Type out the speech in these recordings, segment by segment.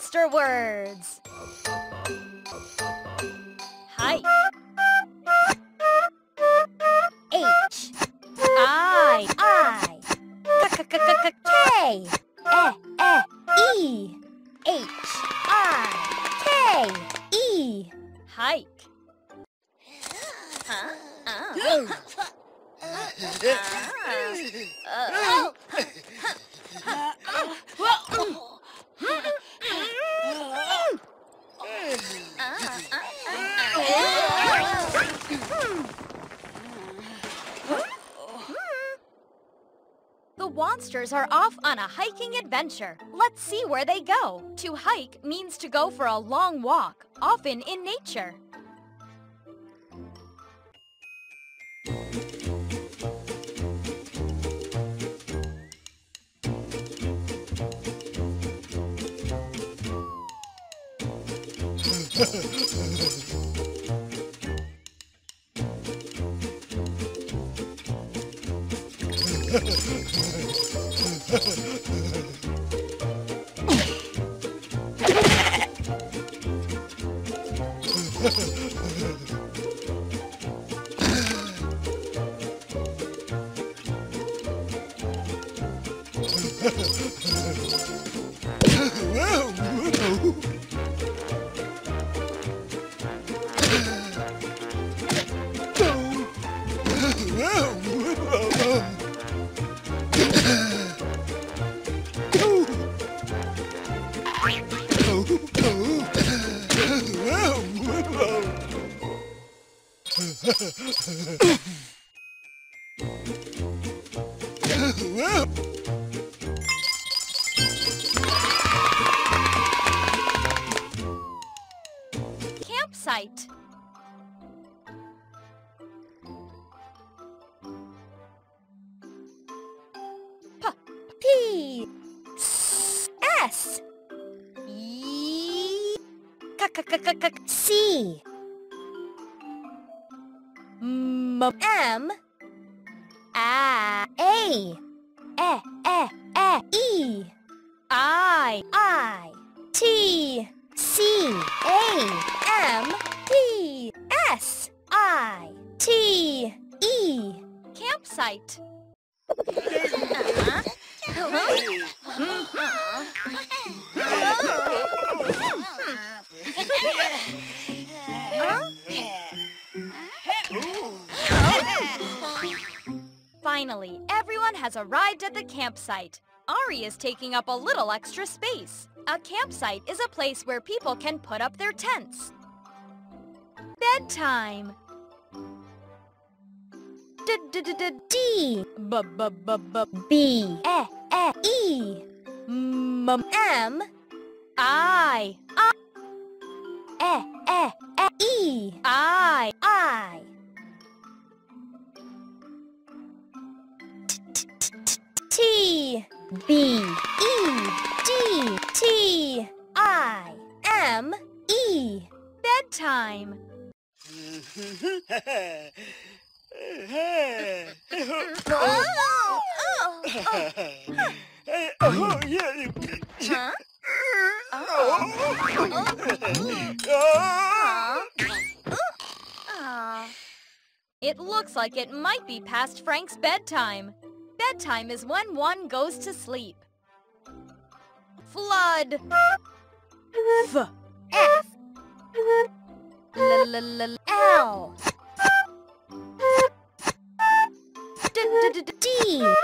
Wonster Words. Hike. H. I. I. K. K. K. K. E. E. E. H. I. K. E. Hike. Huh? Oh. The Wonsters are off on a hiking adventure. Let's see where they go. To hike means to go for a long walk, often in nature. Ha ha ha. Campsite. C. M. M. A. A. E. E. E. E. I. I. T. C. A. M. P. S. I. T. E. Campsite. Finally, uh-huh. uh-huh. mm-hmm. Arrived at the campsite. Ari is taking up a little extra space. A campsite is a place where people can put up their tents. Bedtime. D d d d D b b b b B E E E M M I I E E E E I I T B E D T I M E Bedtime. oh, oh, oh, oh, yeah. Huh? It looks like it might be past Frank's bedtime. Bedtime is when one goes to sleep. Flood. F. F. L. L. L. D. D. D. D.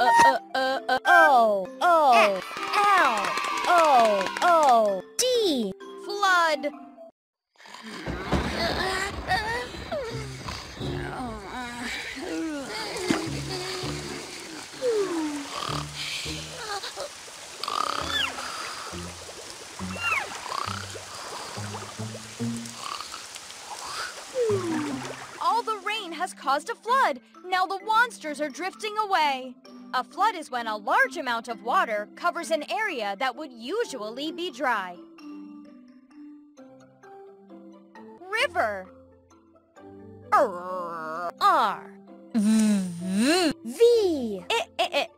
Uh, uh, uh, uh, O. O. L. caused a flood. Now the monsters are drifting away. A flood is when a large amount of water covers an area that would usually be dry. River. R. R. V. I. I.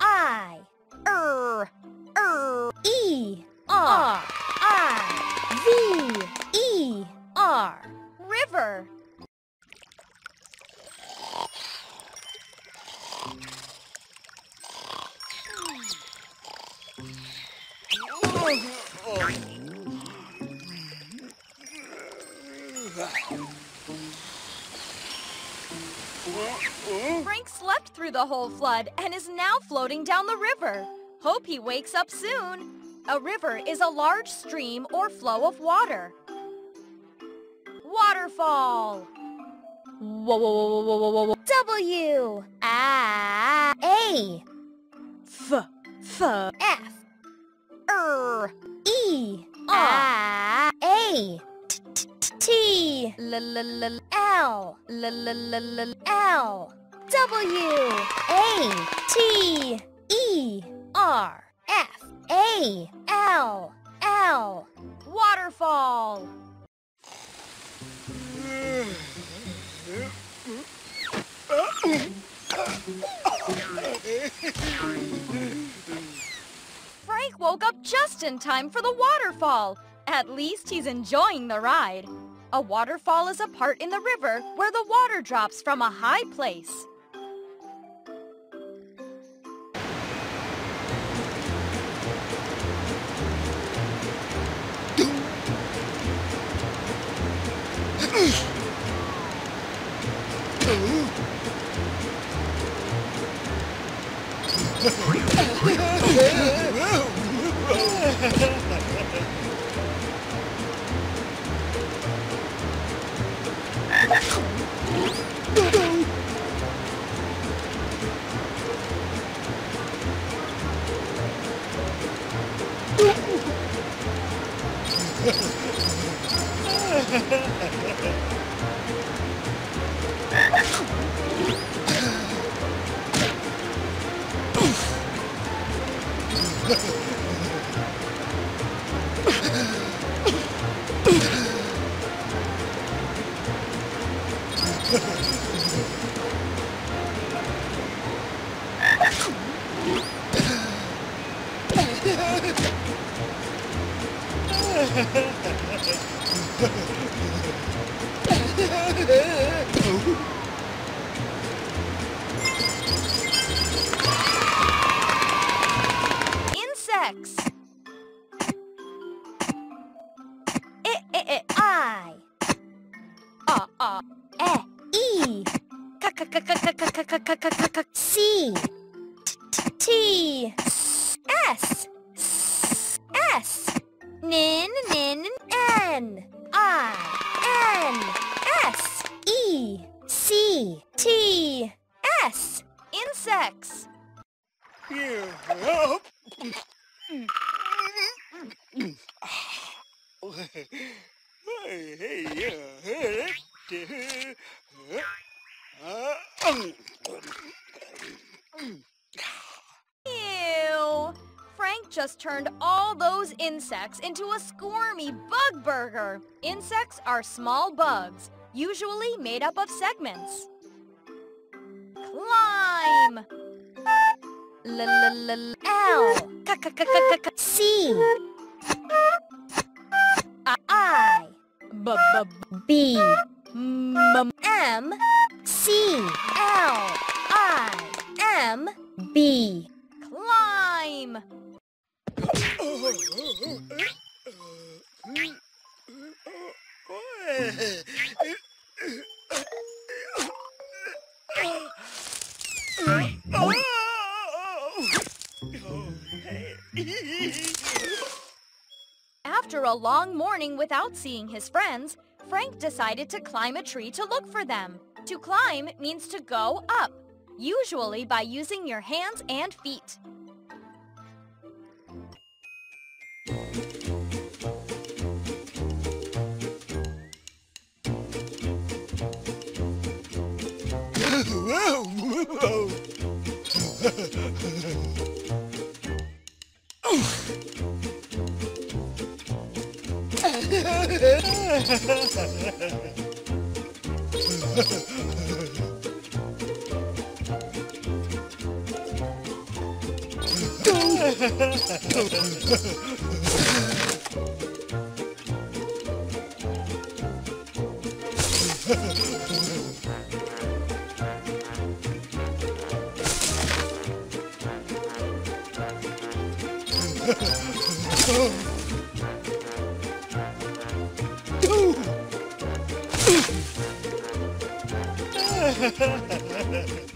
I. R. R. E R I V E R River. Through the whole flood and is now floating down the river. Hope he wakes up soon. A river is a large stream or flow of water. Waterfall. Whoa, whoa, whoa, whoa, whoa, whoa, whoa. W. A. A. F. F. F. Er. E. R. A. T. L. L. L. L. L. W. A. T. E. R. F. A. L. L. Waterfall. Frank woke up just in time for the waterfall. At least he's enjoying the ride. A waterfall is a part in the river where the water drops from a high place. 了。Insects. I. Uh, uh. E. E. Nin, nin, N. I. N. S. E. C. T. S. Insects. Ew! Frank just turned all those insects into a squirmy bug burger. Insects are small bugs, usually made up of segments. Climb! L L L L K K K K K C I B B B M M C After a long morning without seeing his friends, Frank decided to climb a tree to look for them. To climb means to go up, usually by using your hands and feet. Oh. Ha ha ha!